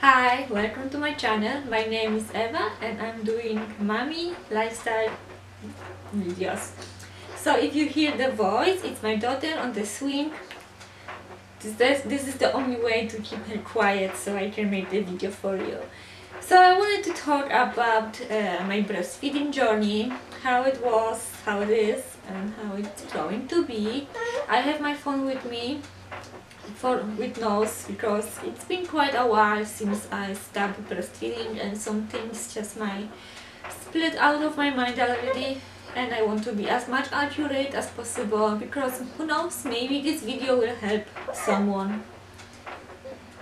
Hi, welcome to my channel. My name is Eva and I'm doing mommy lifestyle videos. So if you hear the voice, it's my daughter on the swing. This, this is the only way to keep her quiet so I can make the video for you. So I wanted to talk about uh, my breastfeeding journey, how it was, how it is, and how it's going to be. I have my phone with me for with nose because it's been quite a while since I stopped breastfeeding and some things just might split out of my mind already and I want to be as much accurate as possible because who knows maybe this video will help someone.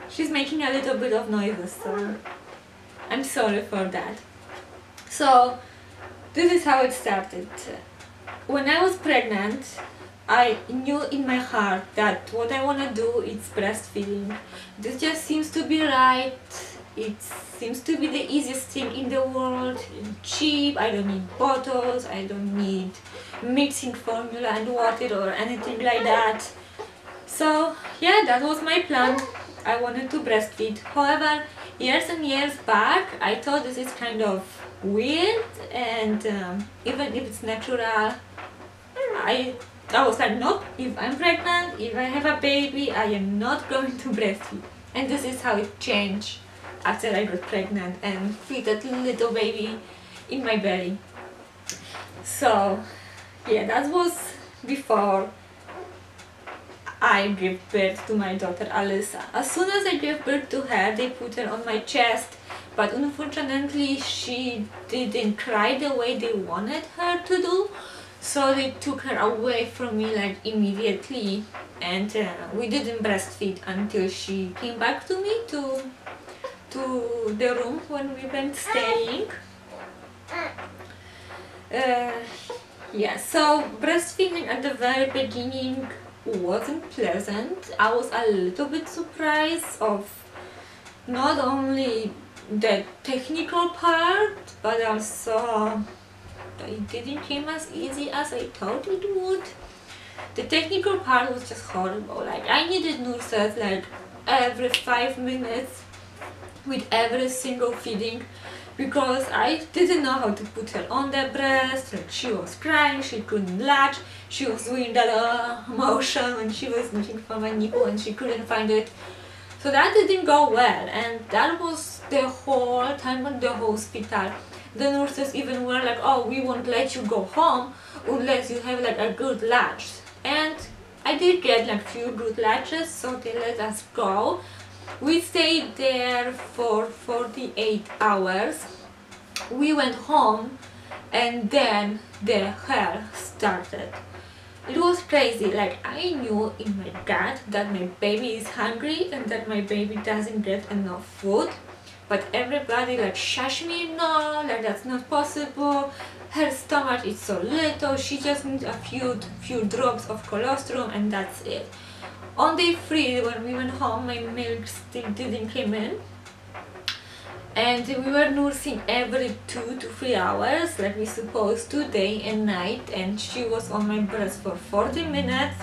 She's making a little bit of noises so I'm sorry for that. So this is how it started. When I was pregnant I knew in my heart that what I want to do is breastfeeding. This just seems to be right. It seems to be the easiest thing in the world. Cheap, I don't need bottles, I don't need mixing formula and water or anything like that. So yeah, that was my plan. I wanted to breastfeed. However, years and years back, I thought this is kind of weird and um, even if it's natural, I I was like, nope, if I'm pregnant, if I have a baby, I am not going to breastfeed. And this is how it changed after I got pregnant and feed that little baby in my belly. So, yeah, that was before I gave birth to my daughter Alyssa. As soon as I gave birth to her, they put her on my chest, but unfortunately she didn't cry the way they wanted her to do so they took her away from me like immediately. And uh, we didn't breastfeed until she came back to me to to the room when we went staying. Uh, yeah so breastfeeding at the very beginning wasn't pleasant. I was a little bit surprised of not only the technical part but also it didn't come as easy as I thought it would. The technical part was just horrible. Like I needed nurses like every five minutes with every single feeding because I didn't know how to put her on the breast, like she was crying, she couldn't latch, she was doing that uh, motion when she was looking for my nipple and she couldn't find it. So that didn't go well and that was the whole time at the hospital the nurses even were like, oh, we won't let you go home unless you have like a good latch. And I did get like few good latches, so they let us go. We stayed there for 48 hours. We went home and then the hell started. It was crazy, like I knew in my gut that my baby is hungry and that my baby doesn't get enough food but everybody like shush me no like that's not possible. Her stomach is so little. She just needs a few few drops of colostrum and that's it. On day three when we went home. My milk still didn't come in. And we were nursing every two to three hours like we supposed to day and night. And she was on my breast for 40 minutes.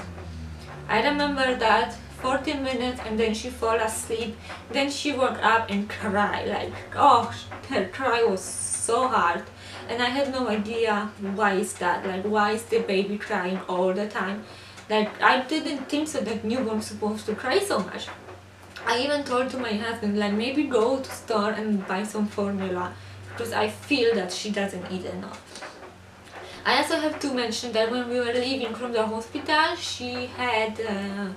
I remember that 40 minutes and then she fall asleep. Then she woke up and cry like oh her cry was so hard. And I had no idea why is that like why is the baby crying all the time? Like I didn't think so that newborn supposed to cry so much. I even told to my husband like maybe go to store and buy some formula because I feel that she doesn't eat enough. I also have to mention that when we were leaving from the hospital she had uh,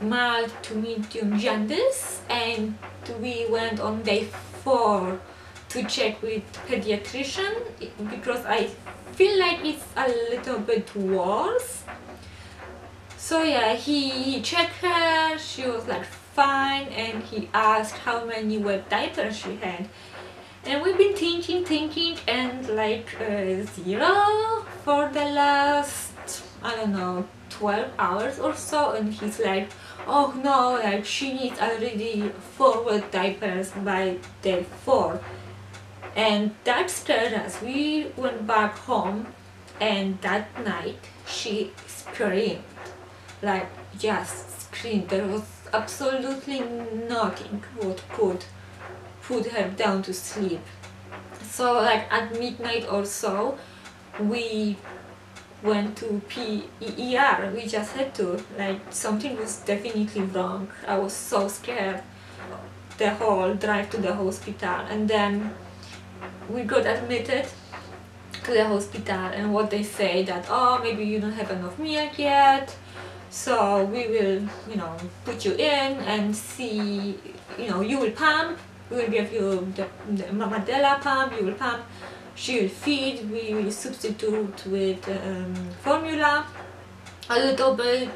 mild to medium jaundice and we went on day four to check with pediatrician because I feel like it's a little bit worse. So yeah he checked her she was like fine and he asked how many wet diapers she had. And we've been thinking thinking and like uh, zero for the last I don't know 12 hours or so and he's like oh no like she needs already four wet diapers by day four. And that scared us. We went back home and that night she screamed. Like just screamed. There was absolutely nothing what could put her down to sleep. So like at midnight or so, we went to PER. We just had to. Like something was definitely wrong. I was so scared the whole drive to the hospital and then we got admitted to the hospital and what they say that oh maybe you don't have enough milk yet so we will you know put you in and see you know you will pump we will give you the, the Mamadela pump you will pump she will feed we substitute with um, formula a little bit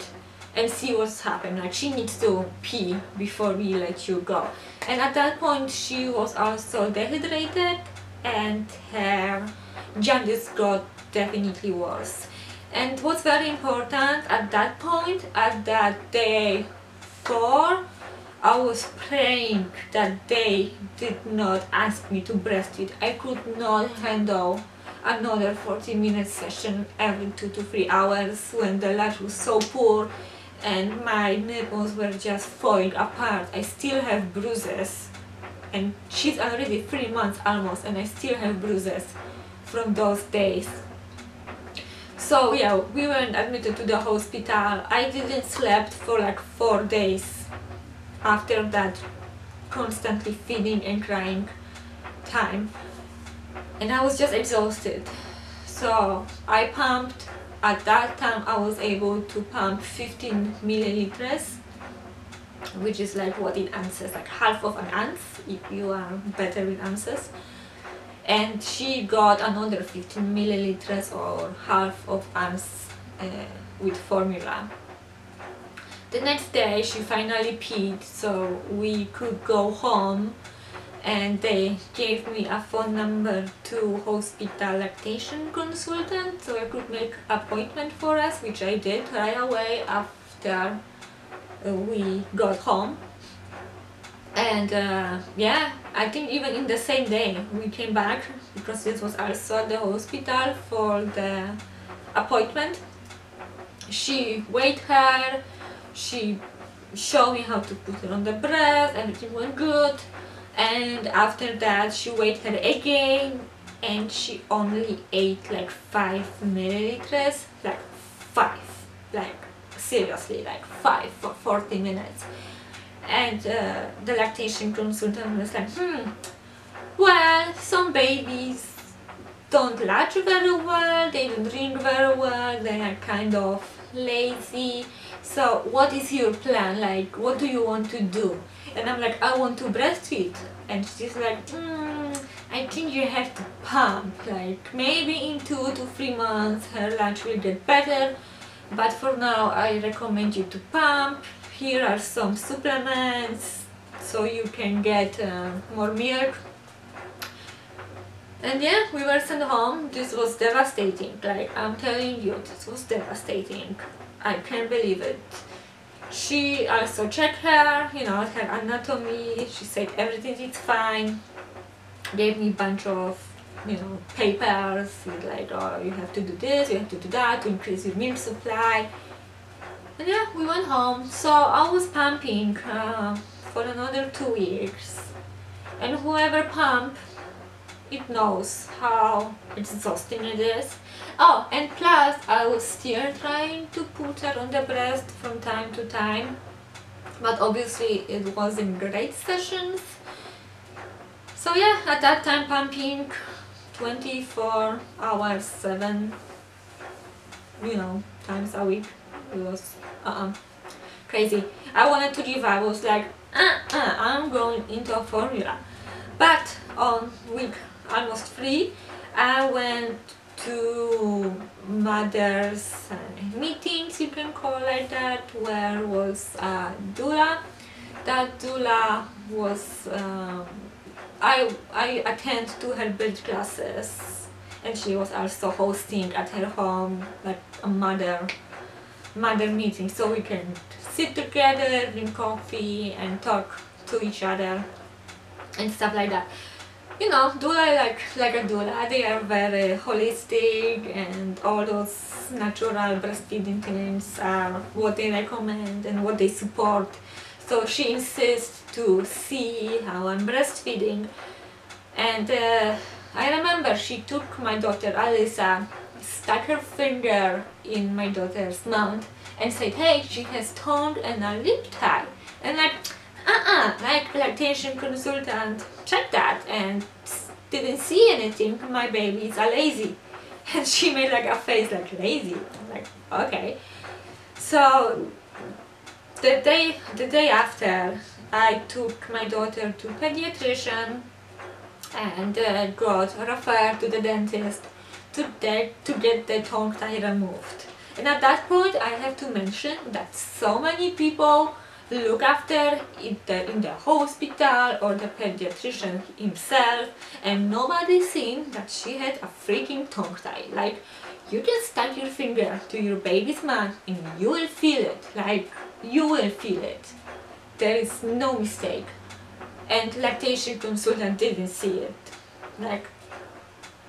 and see what's happened. Like she needs to pee before we let you go. And at that point she was also dehydrated and her jaundice got definitely worse. And what's very important at that point at that day four I was praying that they did not ask me to breastfeed I could not handle another 40 minute session every two to three hours when the latch was so poor and my nipples were just falling apart. I still have bruises and she's already three months almost and I still have bruises from those days. So yeah, we weren't admitted to the hospital. I didn't slept for like four days after that constantly feeding and crying time. And I was just exhausted. So I pumped at that time I was able to pump 15 milliliters which is like what in ounces like half of an ounce if you are better with ounces and she got another 15 milliliters or half of ounce uh, with formula the next day she finally peed so we could go home and they gave me a phone number to hospital lactation consultant so I could make appointment for us which I did right away after uh, we got home. And uh, yeah I think even in the same day we came back because this was also at the hospital for the appointment. She weighed her she showed me how to put it on the breast everything went good. And after that she her again and she only ate like 5 milliliters like 5 like seriously like 5 for 40 minutes. And uh, the lactation consultant was like hmm well some babies don't latch very well they don't drink very well they are kind of lazy so what is your plan like what do you want to do and I'm like, I want to breastfeed. And she's like, mm, I think you have to pump. Like maybe in two to three months her lunch will get better. But for now, I recommend you to pump. Here are some supplements so you can get uh, more milk. And yeah, we were sent home. This was devastating. Like I'm telling you, this was devastating. I can't believe it she also checked her, you know, her anatomy. She said everything is fine. Gave me a bunch of, you know, papers like, oh, you have to do this, you have to do that to increase your milk supply. And yeah, we went home. So I was pumping uh, for another two weeks. And whoever pumped, it knows how exhausting it is. Oh, and plus I was still trying to put her on the breast from time to time. But obviously it wasn't great sessions. So yeah, at that time pumping 24 hours, 7, you know, times a week. It was uh-uh, crazy. I wanted to give I was like, uh-uh, I'm going into a formula. But on week almost free. I went to mothers meetings you can call like that where was a doula that doula was um, I, I attend to her birth classes and she was also hosting at her home like a mother mother meeting. So we can sit together drink coffee and talk to each other and stuff like that you know, doula like like a doula, they are very holistic and all those natural breastfeeding things are what they recommend and what they support. so she insists to see how I'm breastfeeding. And uh, I remember she took my daughter Alyssa stuck her finger in my daughter's mouth and said hey she has tongue and a lip tie. And like uh-uh like lactation consultant checked that and didn't see anything. My baby is a lazy. And she made like a face like lazy. I'm like okay. So the day the day after I took my daughter to pediatrician and uh, got referred to the dentist to, to get the tongue tie removed. And at that point I have to mention that so many people look after in the, in the hospital or the pediatrician himself and nobody seen that she had a freaking tongue tie. Like you just stuck your finger to your baby's mouth and you will feel it. Like you will feel it. There is no mistake. And lactation consultant didn't see it. Like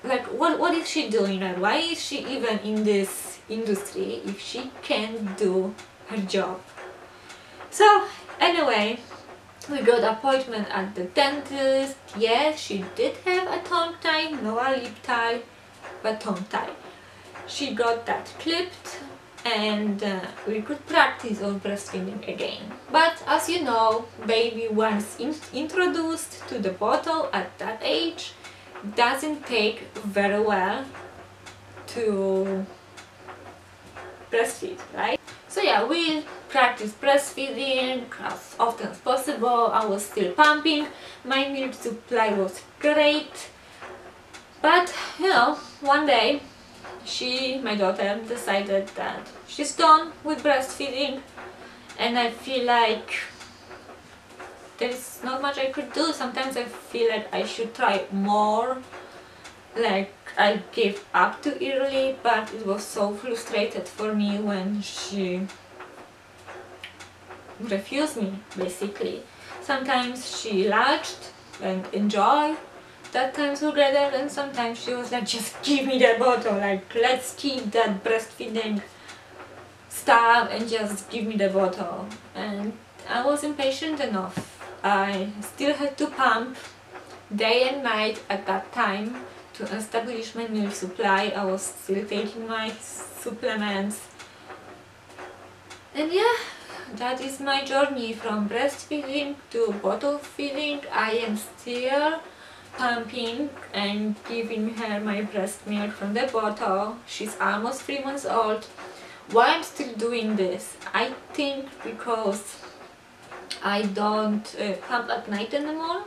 like what what is she doing like why is she even in this industry if she can't do her job so anyway we got appointment at the dentist yes she did have a tongue tie no a lip tie but tongue tie she got that clipped and uh, we could practice on breastfeeding again. But as you know, baby once in introduced to the bottle at that age, doesn't take very well to breastfeed, right? So yeah, we practice breastfeeding as often as possible. I was still pumping. My milk supply was great. But, you know, one day she, my daughter, decided that she's done with breastfeeding and I feel like there's not much I could do. Sometimes I feel like I should try more. Like I gave up too early, but it was so frustrated for me when she refused me, basically. Sometimes she latched and enjoyed that time together and sometimes she was like just give me the bottle like let's keep that breastfeeding stuff and just give me the bottle. And I was impatient enough. I still had to pump day and night at that time establish my milk supply. I was still taking my supplements. And yeah, that is my journey from breastfeeding to bottle feeding. I am still pumping and giving her my breast milk from the bottle. She's almost three months old. Why I'm still doing this? I think because I don't uh, pump at night anymore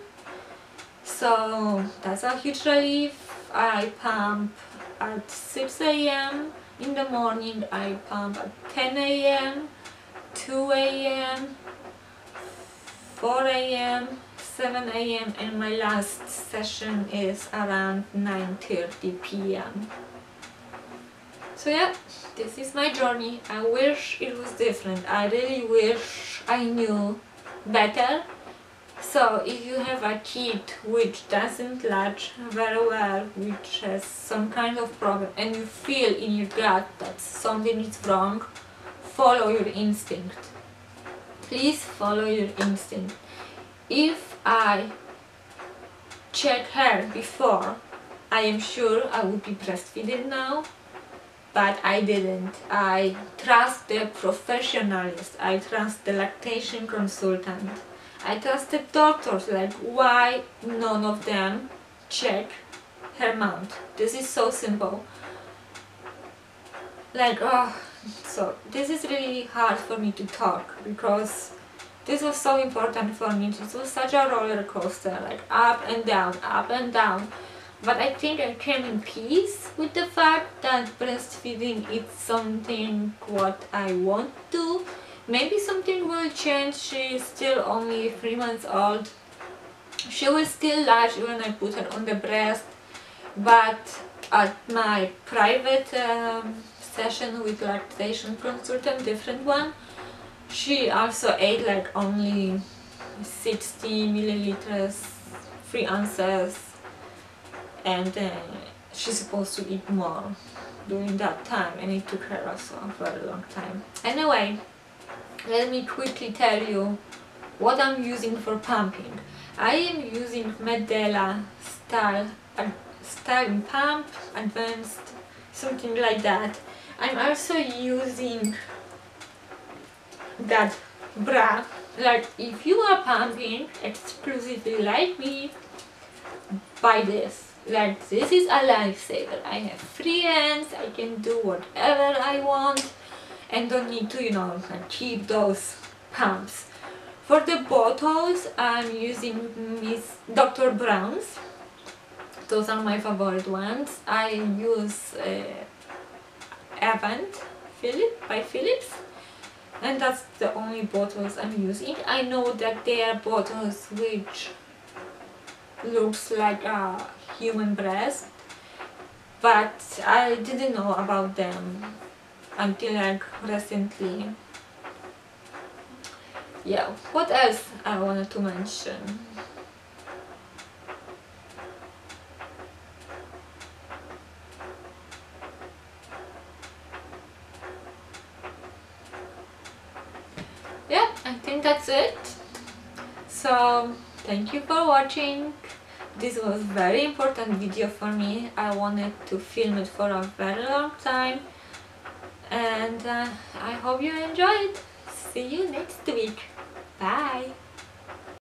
so that's a huge relief I pump at 6 a.m. in the morning I pump at 10 a.m. 2 a.m. 4 a.m. 7 a.m. and my last session is around 9.30 p.m. So yeah, this is my journey. I wish it was different. I really wish I knew better so if you have a kid which doesn't latch very well, which has some kind of problem and you feel in your gut that something is wrong, follow your instinct. Please follow your instinct. If I check her before, I am sure I would be breastfeeding now, but I didn't. I trust the professionalist. I trust the lactation consultant. I trusted doctors, like why none of them check her mouth? This is so simple. Like, oh, so this is really hard for me to talk because this was so important for me. This was such a roller coaster, like up and down, up and down. But I think I came in peace with the fact that breastfeeding is something what I want to maybe something will change. She is still only three months old. She will still large when I put her on the breast. But at my private um, session with lactation consultant different one she also ate like only 60 milliliters 3 ounces and uh, she's supposed to eat more during that time. And it took her also for a very long time. Anyway let me quickly tell you what I'm using for pumping. I am using Medela style, style pump, advanced, something like that. I'm also using that bra, like if you are pumping exclusively like me, buy this. Like this is a lifesaver. I have free hands, I can do whatever I want and don't need to, you know, keep those pumps. For the bottles, I'm using Miss Dr. Brown's. Those are my favorite ones. I use uh, Avent Philip by Philips and that's the only bottles I'm using. I know that there are bottles which looks like a human breast but I didn't know about them until like recently yeah what else I wanted to mention? Yeah I think that's it. So thank you for watching. This was very important video for me. I wanted to film it for a very long time and uh, I hope you enjoyed see you next week Bye.